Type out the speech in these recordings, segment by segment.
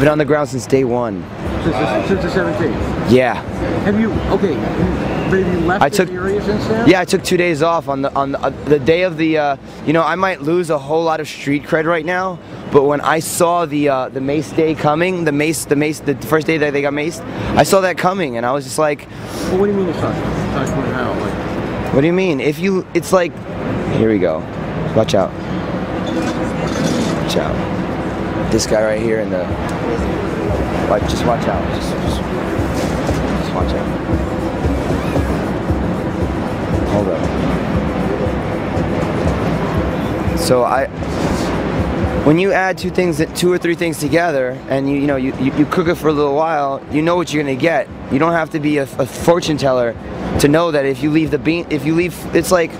been on the ground since day one. Since the, since the 17th. Yeah. Have you, okay, have you left I took- area since then? Yeah, I took two days off on the on the, uh, the day of the. Uh, you know, I might lose a whole lot of street cred right now, but when I saw the uh, the Mace Day coming, the Mace, the Mace, the first day that they got maced, I saw that coming, and I was just like, Well, what do you mean it's not? Touch point how? Like, "What do you mean? If you, it's like, here we go. Watch out. Watch out. This guy right here in the. Like, just watch out. Just, just, just watch out. Hold up. So I, when you add two things, that two or three things together, and you you know you, you, you cook it for a little while, you know what you're gonna get. You don't have to be a, a fortune teller to know that if you leave the bean, if you leave, it's like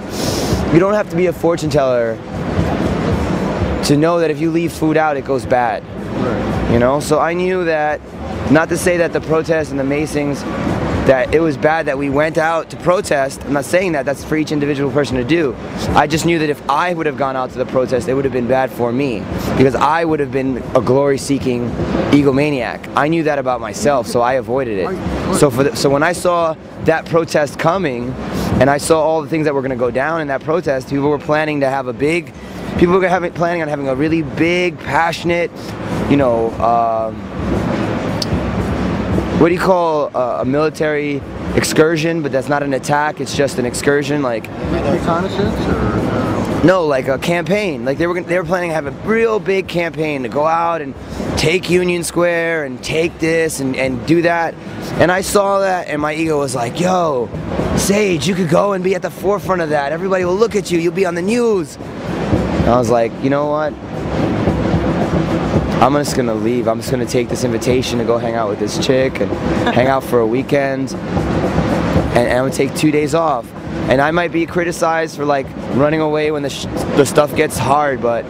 you don't have to be a fortune teller to know that if you leave food out, it goes bad. right. You know, so I knew that. Not to say that the protests and the macings, that it was bad that we went out to protest. I'm not saying that. That's for each individual person to do. I just knew that if I would have gone out to the protest, it would have been bad for me because I would have been a glory-seeking egomaniac. I knew that about myself, so I avoided it. So for the, so when I saw that protest coming, and I saw all the things that were going to go down in that protest, people were planning to have a big people are having, planning on having a really big, passionate, you know, um, what do you call uh, a military excursion? But that's not an attack. It's just an excursion. Like Reconnaissance or? Uh, no, like a campaign. Like they were they were planning to have a real big campaign to go out and take Union Square and take this and, and do that. And I saw that and my ego was like, yo, Sage, you could go and be at the forefront of that. Everybody will look at you. You'll be on the news. And I was like, you know what? I'm just gonna leave. I'm just gonna take this invitation to go hang out with this chick and hang out for a weekend. And, and I'm gonna take two days off. And I might be criticized for like running away when the, sh- the stuff gets hard, but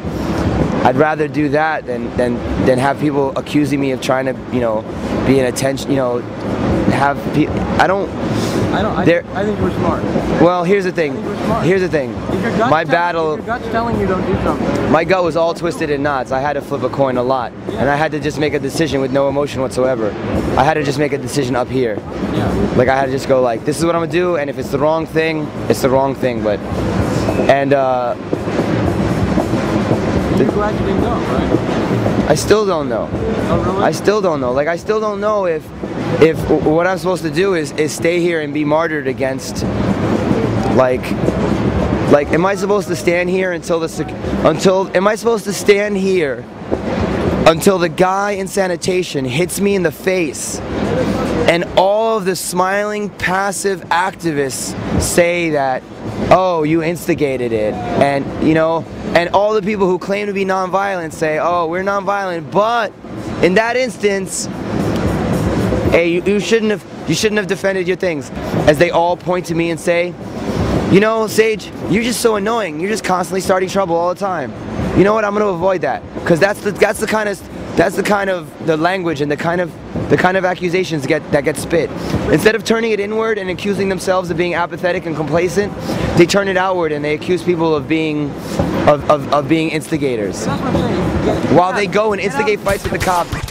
I'd rather do that than, than, than have people accusing me of trying to, you know, be an attention, you know, have people. I don't. I don't. I, There- I think we're smart. Well, here's the thing. Here's the thing. If your gut's My battle. Your gut's telling you don't do something. My gut was all twisted in knots. I had to flip a coin a lot. And I had to just make a decision with no emotion whatsoever. I had to just make a decision up here. Yeah. Like I had to just go like, this is what I'm gonna do, and if it's the wrong thing, it's the wrong thing. But and uh, You're glad you didn't go, right? I still don't know. Oh, really? I still don't know. Like I still don't know if if what I'm supposed to do is is stay here and be martyred against like like am I supposed to stand here until the until am I supposed to stand here until the guy in sanitation hits me in the face and all of the smiling passive activists say that oh you instigated it and you know and all the people who claim to be nonviolent say oh we're nonviolent but in that instance hey you, you shouldn't have you shouldn't have defended your things. As they all point to me and say you know sage you're just so annoying. You're just constantly starting trouble all the time. You know what? I'm going to avoid that because that's the that's the kind of that's the kind of the language and the kind of the kind of accusations get that get spit. Instead of turning it inward and accusing themselves of being apathetic and complacent they turn it outward and they accuse people of being of, of, of being instigators. That's what I'm saying. Get- while they go and instigate fights with the cops